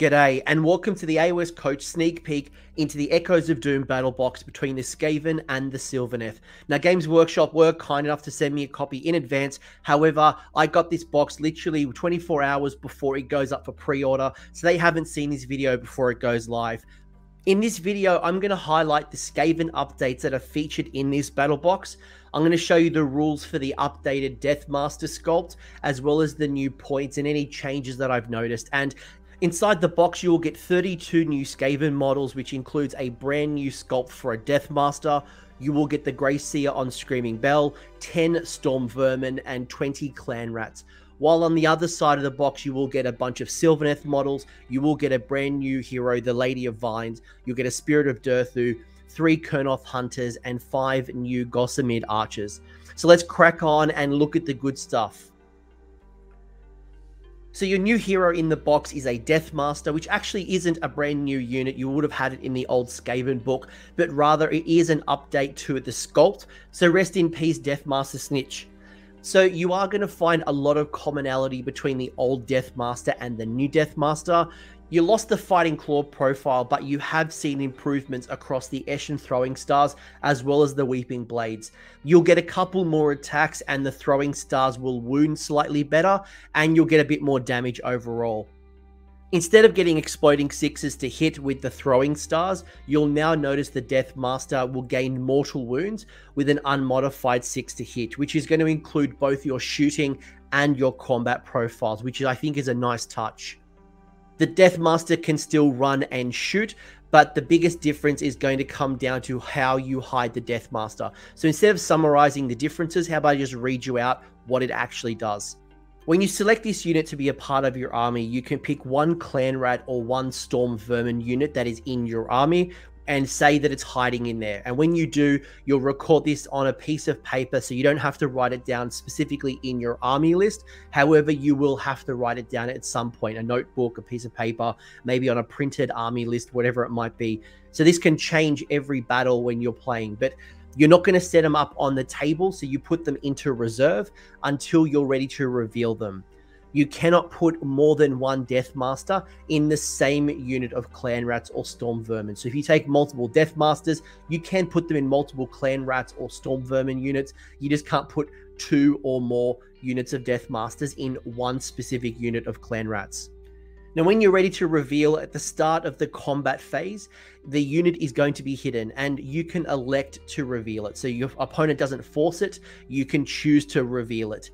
G'day, and welcome to the AOS Coach sneak peek into the Echoes of Doom battle box between the Skaven and the Sylvaneth. Now, Games Workshop were kind enough to send me a copy in advance. However, I got this box literally 24 hours before it goes up for pre order, so they haven't seen this video before it goes live. In this video, I'm going to highlight the Skaven updates that are featured in this battle box. I'm going to show you the rules for the updated Deathmaster sculpt, as well as the new points and any changes that I've noticed. And Inside the box, you will get 32 new Skaven models, which includes a brand new sculpt for a Deathmaster. You will get the Grey Seer on Screaming Bell, 10 Storm Vermin, and 20 Clan Rats. While on the other side of the box, you will get a bunch of Sylvaneth models. You will get a brand new hero, the Lady of Vines. You'll get a Spirit of Durthu, three Kurnoth Hunters, and five new Gossamid Archers. So let's crack on and look at the good stuff. So your new hero in the box is a Deathmaster, which actually isn't a brand new unit. You would have had it in the old Skaven book, but rather it is an update to the sculpt. So rest in peace, Deathmaster Snikch. So you are going to find a lot of commonality between the old Deathmaster and the new Deathmaster. You lost the Fighting Claw profile, but you have seen improvements across the Eshin throwing stars as well as the Weeping Blades. You'll get a couple more attacks and the throwing stars will wound slightly better and you'll get a bit more damage overall. Instead of getting exploding sixes to hit with the throwing stars, you'll now notice the Death Master will gain mortal wounds with an unmodified six to hit, which is going to include both your shooting and your combat profiles, which I think is a nice touch. The Death Master can still run and shoot, but the biggest difference is going to come down to how you hide the Death Master. So instead of summarizing the differences, how about I just read you out what it actually does? When you select this unit to be a part of your army, you can pick one Clan Rat or one Storm Vermin unit that is in your army, and say that it's hiding in there. And when you do, you'll record this on a piece of paper so you don't have to write it down specifically in your army list. However, you will have to write it down at some point a notebook, a piece of paper, maybe on a printed army list, whatever it might be. So this can change every battle when you're playing. But you're not going to set them up on the table, so you put them into reserve until you're ready to reveal them you cannot put more than one Death Master in the same unit of Clan Rats or Storm Vermin. So if you take multiple Death Masters, you can put them in multiple Clan Rats or Storm Vermin units. You just can't put two or more units of Death Masters in one specific unit of Clan Rats. Now, when you're ready to reveal at the start of the combat phase, the unit is going to be hidden and you can elect to reveal it. So your opponent doesn't force it, you can choose to reveal it.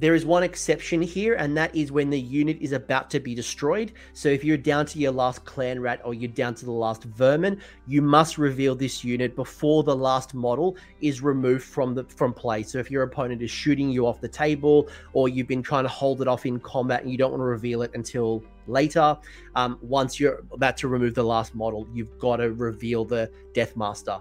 There is one exception here, and that is when the unit is about to be destroyed. So if you're down to your last clan rat or you're down to the last vermin, you must reveal this unit before the last model is removed from the from play. So if your opponent is shooting you off the table or you've been trying to hold it off in combat and you don't want to reveal it until later, um, once you're about to remove the last model, you've got to reveal the Death Master.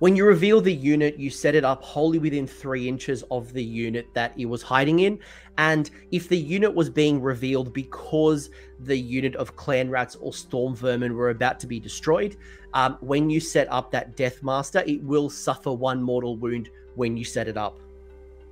When you reveal the unit, you set it up wholly within three inches of the unit that it was hiding in. And if the unit was being revealed because the unit of clan rats or storm vermin were about to be destroyed, um, when you set up that Death Master, it will suffer one mortal wound when you set it up.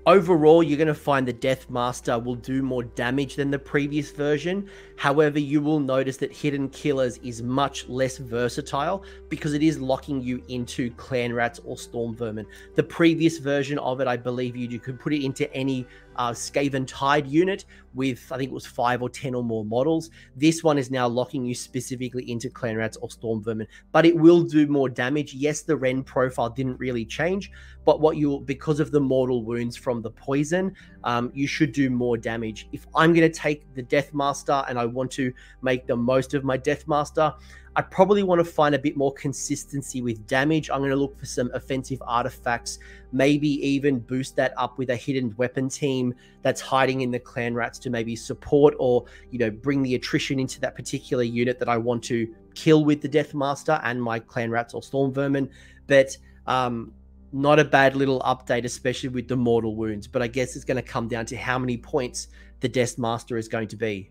Overall, you're going to find the Death Master will do more damage than the previous version. However, you will notice that Hidden Killers is much less versatile because it is locking you into Clan Rats or Storm Vermin. The previous version of it, I believe you, you could put it into any uh, Skaven Tide unit with, I think it was five or 10 or more models. This one is now locking you specifically into Clan Rats or Storm Vermin, but it will do more damage. Yes, the Rend profile didn't really change, but what you because of the mortal wounds from the poison, um, you should do more damage. If I'm going to take the Death Master and I want to make the most of my Death Master, I probably want to find a bit more consistency with damage. I'm going to look for some offensive artifacts, maybe even boost that up with a hidden weapon team that's hiding in the clan rats to maybe support or, you know, bring the attrition into that particular unit that I want to kill with the Death Master and my clan rats or storm vermin. But um, not a bad little update, especially with the mortal wounds. But I guess it's going to come down to how many points the Death Master is going to be.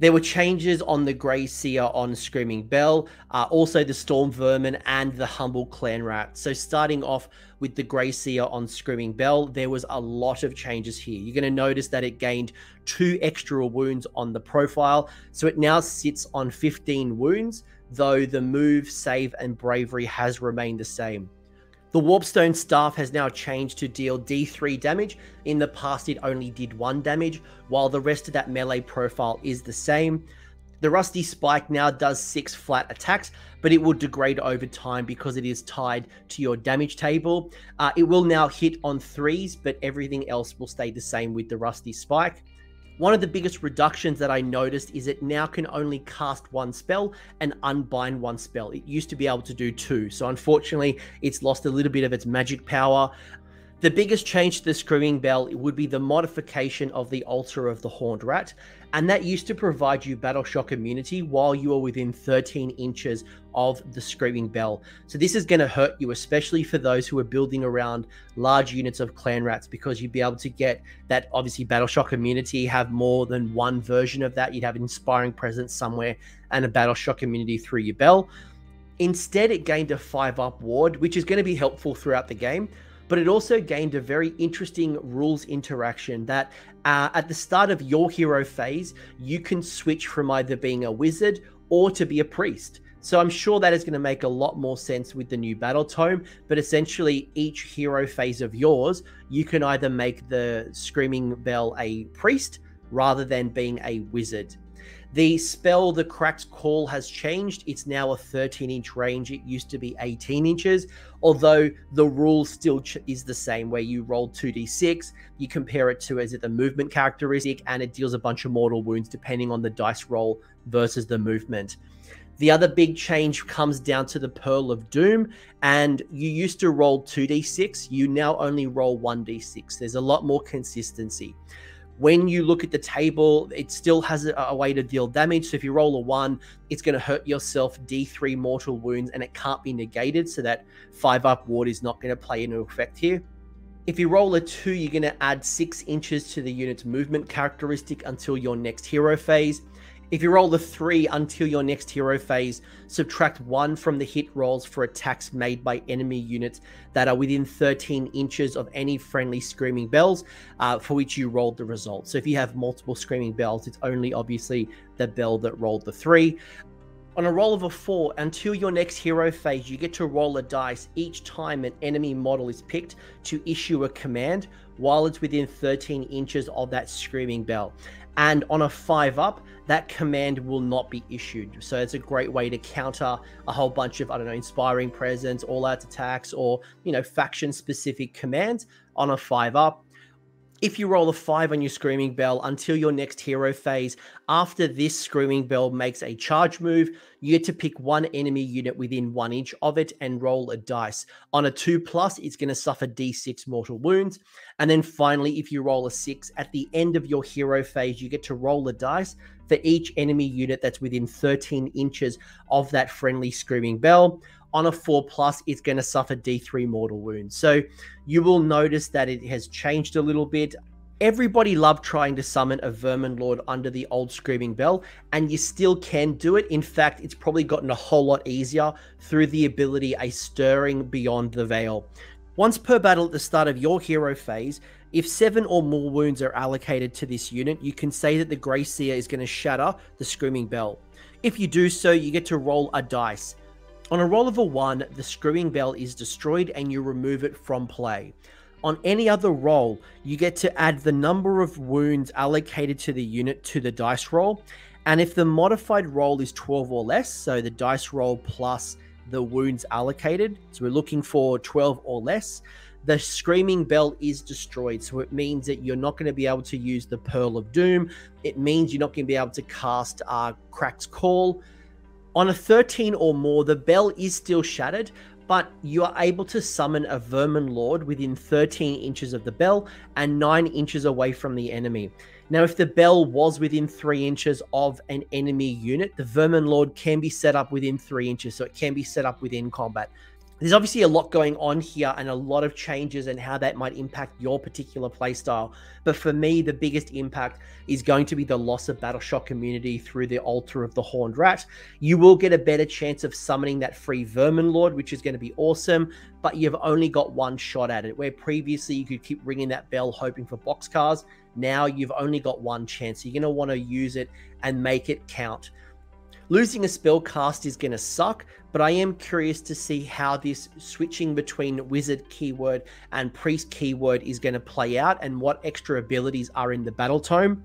There were changes on the Grey Seer on Screaming Bell, uh, also the Storm Vermin and the Humble Clan Rat. So starting off with the Grey Seer on Screaming Bell, there was a lot of changes here. You're going to notice that it gained two extra wounds on the profile. So it now sits on 15 wounds, though the move, save, and bravery has remained the same. The Warpstone staff has now changed to deal D3 damage. In the past, it only did 1 damage, while the rest of that melee profile is the same. The Rusty Spike now does 6 flat attacks, but it will degrade over time because it is tied to your damage table. Uh, it will now hit on 3s, but everything else will stay the same with the Rusty Spike. One of the biggest reductions that I noticed is it now can only cast one spell and unbind one spell. It used to be able to do two. So unfortunately, it's lost a little bit of its magic power. The biggest change to the Screaming Bell would be the modification of the Altar of the Horned Rat, and that used to provide you Battle Shock immunity while you were within 13 inches of the Screaming Bell. So this is going to hurt you, especially for those who are building around large units of Clan Rats, because you'd be able to get that obviously Battle Shock immunity, have more than one version of that. You'd have Inspiring Presence somewhere and a Battle Shock immunity through your bell. Instead, it gained a 5 up ward, which is going to be helpful throughout the game but it also gained a very interesting rules interaction that uh, at the start of your hero phase, you can switch from either being a wizard or to be a priest. So I'm sure that is going to make a lot more sense with the new battle tome. But essentially, each hero phase of yours, you can either make the Screaming Bell a priest rather than being a wizard. The spell, the Cracks Call, has changed. It's now a 13 inch range. It used to be 18 inches, although the rule still is the same where you roll 2d6, you compare it to as it the movement characteristic, and it deals a bunch of mortal wounds depending on the dice roll versus the movement. The other big change comes down to the Pearl of Doom, and you used to roll 2d6, you now only roll 1d6. There's a lot more consistency when you look at the table, it still has a, a, way to deal damage. So if you roll a one, it's going to hurt yourself D3 mortal wounds and it can't be negated. So that five up ward is not going to play into effect here. If you roll a two, you're going to add six inches to the unit's movement characteristic until your next hero phase. If you roll the three until your next hero phase, subtract one from the hit rolls for attacks made by enemy units that are within 13 inches of any friendly screaming bells uh, for which you rolled the result. So if you have multiple screaming bells, it's only obviously the bell that rolled the three. On a roll of a four, until your next hero phase, you get to roll a dice each time an enemy model is picked to issue a command while it's within 13 inches of that screaming bell. And on a five up, that command will not be issued. So it's a great way to counter a whole bunch of, I don't know, inspiring presence, all out attacks, or, you know, faction specific commands on a five up. If you roll a five on your Screaming Bell until your next hero phase, after this Screaming Bell makes a charge move, you get to pick one enemy unit within one inch of it and roll a dice. On a two plus, it's going to suffer d6 mortal wounds. And then finally, if you roll a six, at the end of your hero phase, you get to roll a dice for each enemy unit that's within 13 inches of that friendly Screaming Bell on a 4 plus, it's going to suffer D3 mortal wounds. So you will notice that it has changed a little bit. Everybody loved trying to summon a Vermin Lord under the old Screaming Bell, and you still can do it. In fact, it's probably gotten a whole lot easier through the ability A Stirring Beyond the Veil. Once per battle at the start of your hero phase, if seven or more wounds are allocated to this unit, you can say that the Grey Seer is going to shatter the Screaming Bell. If you do so, you get to roll a dice. On a roll of a 1, the screaming bell is destroyed and you remove it from play. On any other roll, you get to add the number of wounds allocated to the unit to the dice roll. And if the modified roll is 12 or less, so the dice roll plus the wounds allocated, so we're looking for 12 or less, the screaming bell is destroyed. So it means that you're not going to be able to use the Pearl of Doom. It means you're not going to be able to cast uh, Cracks Call. On a 13 or more, the bell is still shattered, but you are able to summon a Vermin Lord within 13 inches of the bell and 9 inches away from the enemy. Now, if the bell was within 3 inches of an enemy unit, the Vermin Lord can be set up within 3 inches, so it can be set up within combat. There's obviously a lot going on here and a lot of changes and how that might impact your particular playstyle. But for me, the biggest impact is going to be the loss of Battleshock immunity through the altar of the Horned Rat. You will get a better chance of summoning that free Vermin Lord, which is going to be awesome, but you've only got one shot at it. Where previously you could keep ringing that bell hoping for boxcars, now you've only got one chance. You're going to want to use it and make it count. Losing a spell cast is going to suck, but I am curious to see how this switching between wizard keyword and priest keyword is going to play out and what extra abilities are in the battle tome.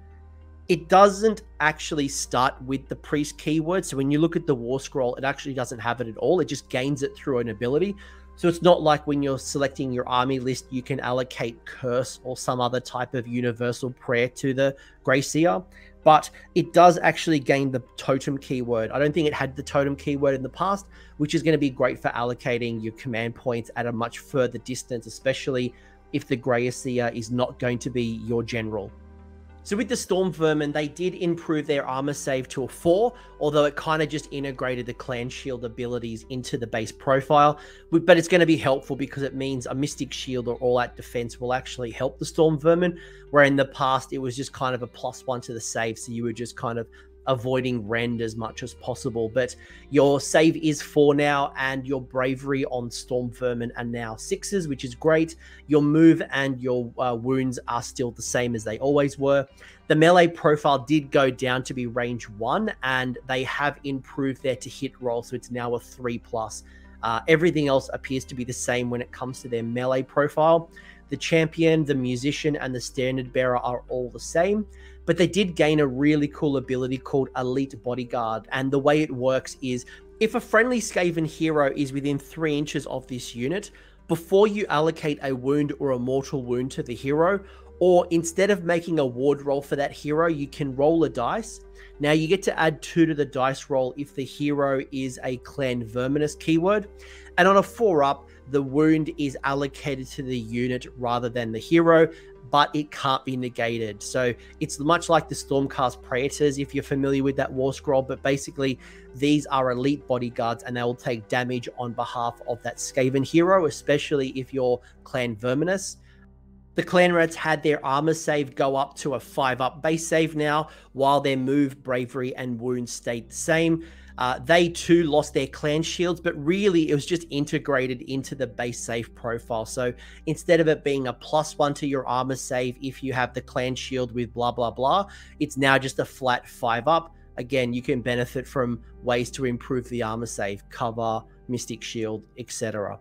It doesn't actually start with the priest keyword. So when you look at the war scroll, it actually doesn't have it at all. It just gains it through an ability. So it's not like when you're selecting your army list, you can allocate curse or some other type of universal prayer to the Seer but it does actually gain the totem keyword. I don't think it had the totem keyword in the past, which is going to be great for allocating your command points at a much further distance, especially if the Grey Seer is not going to be your general. So with the Storm Vermin, they did improve their armor save to a 4, although it kind of just integrated the Clan Shield abilities into the base profile. But it's going to be helpful because it means a Mystic Shield or All-Out Defense will actually help the Storm Vermin, where in the past it was just kind of a plus one to the save, so you were just kind of avoiding rend as much as possible. But your save is four now, and your bravery on Storm Vermin are now sixes, which is great. Your move and your uh, wounds are still the same as they always were. The melee profile did go down to be range one, and they have improved their to hit roll, so it's now a three plus. Uh, everything else appears to be the same when it comes to their melee profile. The champion, the musician, and the standard bearer are all the same but they did gain a really cool ability called Elite Bodyguard. And the way it works is if a friendly Skaven hero is within three inches of this unit, before you allocate a wound or a mortal wound to the hero, or instead of making a ward roll for that hero, you can roll a dice. Now you get to add two to the dice roll if the hero is a clan verminous keyword. And on a four up, the wound is allocated to the unit rather than the hero, but it can't be negated. So it's much like the Stormcast Praetors, if you're familiar with that war scroll, but basically these are elite bodyguards and they will take damage on behalf of that Skaven hero, especially if you're Clan Verminous. The Clan Rats had their armor save go up to a 5 up base save now, while their move, bravery, and wounds stayed the same. Uh, they too lost their clan shields, but really it was just integrated into the base save profile. So instead of it being a plus one to your armor save if you have the clan shield with blah, blah, blah, it's now just a flat five up. Again, you can benefit from ways to improve the armor save, cover, mystic shield, etc.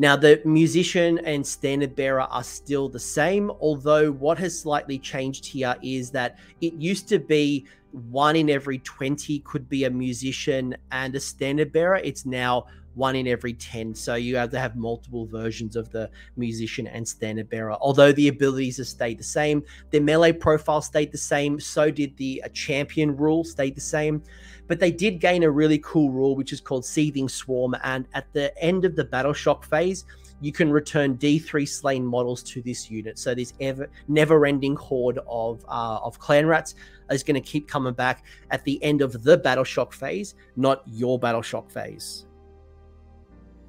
Now, the musician and standard bearer are still the same, although what has slightly changed here is that it used to be one in every 20 could be a musician and a standard bearer. It's now one in every 10. So you have to have multiple versions of the musician and standard bearer. Although the abilities have stayed the same, the melee profile stayed the same. So did the uh, champion rule stayed the same. But they did gain a really cool rule, which is called Seething Swarm. And at the end of the Battle Shock phase, you can return D3 slain models to this unit. So this ever never-ending horde of uh, of clan rats is going to keep coming back at the end of the battle shock phase, not your battle shock phase.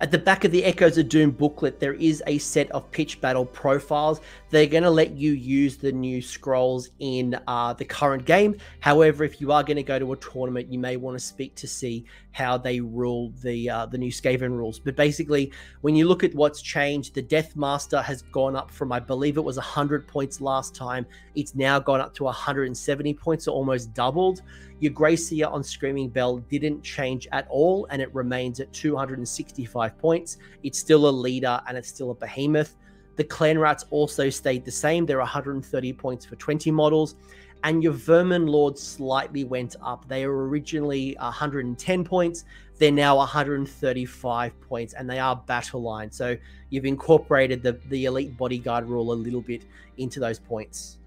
At the back of the Echoes of Doom booklet, there is a set of pitch battle profiles. They're going to let you use the new scrolls in uh, the current game. However, if you are going to go to a tournament, you may want to speak to see how they rule the uh, the new Skaven rules. But basically, when you look at what's changed, the Death Master has gone up from I believe it was 100 points last time. It's now gone up to 170 points, so almost doubled. Your Seer on Screaming Bell didn't change at all, and it remains at 265 points. It's still a leader and it's still a behemoth. The Clan Rats also stayed the same. They're 130 points for 20 models. And your Vermin Lord slightly went up. They were originally 110 points. They're now 135 points, and they are battle line. So you've incorporated the, the elite bodyguard rule a little bit into those points.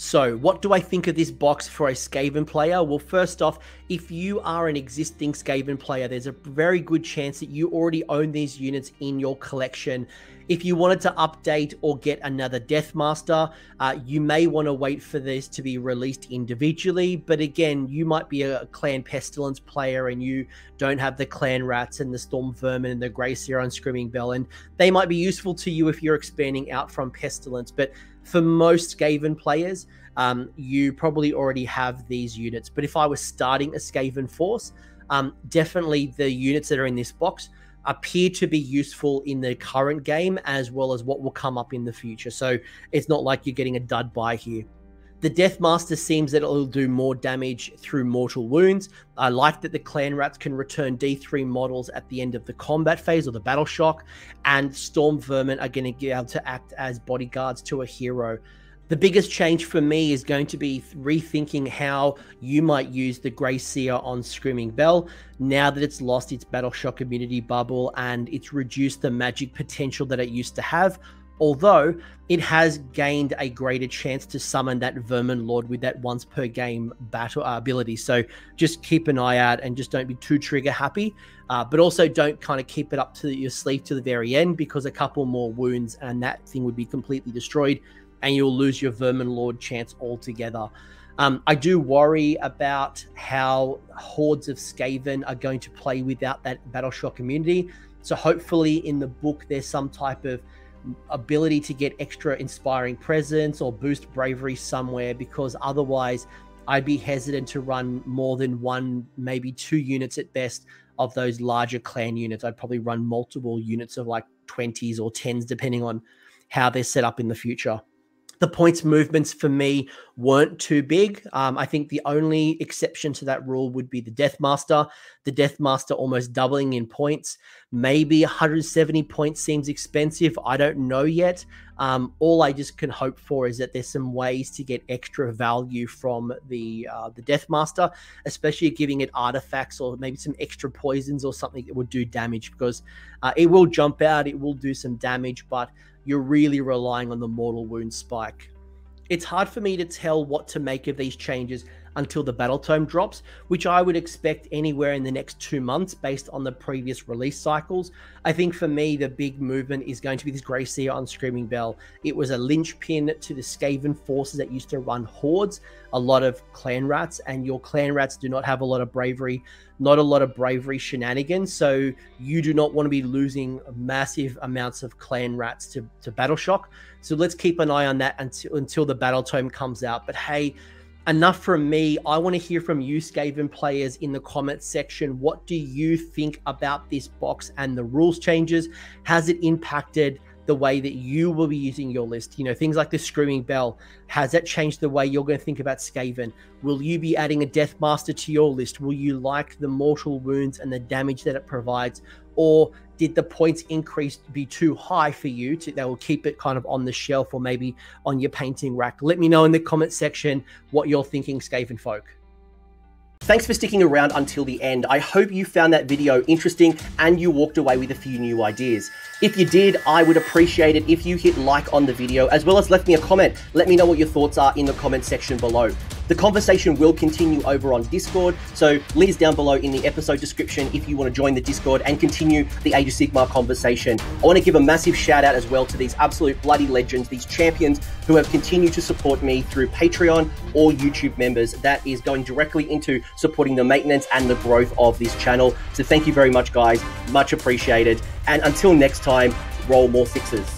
So, what do I think of this box for a Skaven player? Well, first off, if you are an existing Skaven player, there's a very good chance that you already own these units in your collection. If you wanted to update or get another Deathmaster, uh, you may want to wait for this to be released individually. But again, you might be a Clan Pestilence player and you don't have the Clan Rats and the Storm Vermin and the Grey Seer on Screaming Bell, and they might be useful to you if you're expanding out from Pestilence. But for most Skaven players, um, you probably already have these units. But if I was starting a Skaven force, um, definitely the units that are in this box appear to be useful in the current game as well as what will come up in the future. So it's not like you're getting a dud buy here. The Death Master seems that it'll do more damage through mortal wounds. I like that the clan rats can return D3 models at the end of the combat phase or the battle shock, and Storm Vermin are going to be able to act as bodyguards to a hero. The biggest change for me is going to be rethinking how you might use the Grey Seer on Screaming Bell now that it's lost its Battle Shock immunity bubble and it's reduced the magic potential that it used to have although it has gained a greater chance to summon that Vermin Lord with that once per game battle uh, ability. So just keep an eye out and just don't be too trigger happy. Uh, but also don't kind of keep it up to your sleeve to the very end because a couple more wounds and that thing would be completely destroyed and you'll lose your Vermin Lord chance altogether. Um, I do worry about how hordes of Skaven are going to play without that Battle community. So hopefully in the book there's some type of ability to get extra inspiring presence or boost bravery somewhere because otherwise I'd be hesitant to run more than one, maybe two units at best of those larger clan units. I'd probably run multiple units of like 20s or 10s, depending on how they're set up in the future the points movements for me weren't too big. Um, I think the only exception to that rule would be the Death Master. The Death Master almost doubling in points. Maybe 170 points seems expensive. I don't know yet. Um, all I just can hope for is that there's some ways to get extra value from the uh, the Deathmaster, especially giving it artifacts or maybe some extra poisons or something that would do damage because uh, it will jump out, it will do some damage, but you're really relying on the mortal wound spike. It's hard for me to tell what to make of these changes until the battle tome drops, which I would expect anywhere in the next two months based on the previous release cycles. I think for me, the big movement is going to be this Grey Seer on Screaming Bell. It was a linchpin to the Skaven forces that used to run hordes, a lot of clan rats, and your clan rats do not have a lot of bravery, not a lot of bravery shenanigans. So you do not want to be losing massive amounts of clan rats to, to Battle Shock. So let's keep an eye on that until until the battle tome comes out. But hey, enough from me. I want to hear from you, Skaven players, in the comments section. What do you think about this box and the rules changes? Has it impacted the way that you will be using your list? You know, things like the Screaming Bell. Has that changed the way you're going to think about Skaven? Will you be adding a Death Master to your list? Will you like the mortal wounds and the damage that it provides? Or did the points increase be too high for you to that will keep it kind of on the shelf or maybe on your painting rack let me know in the comment section what you're thinking skaven folk Thanks for sticking around until the end. I hope you found that video interesting and you walked away with a few new ideas. If you did, I would appreciate it if you hit like on the video as well as left me a comment. Let me know what your thoughts are in the comment section below. The conversation will continue over on Discord, so links down below in the episode description if you want to join the Discord and continue the Age of Sigmar conversation. I want to give a massive shout out as well to these absolute bloody legends, these champions who have continued to support me through Patreon or YouTube members. That is going directly into supporting the maintenance and the growth of this channel. So thank you very much, guys. Much appreciated. And until next time, roll more sixes.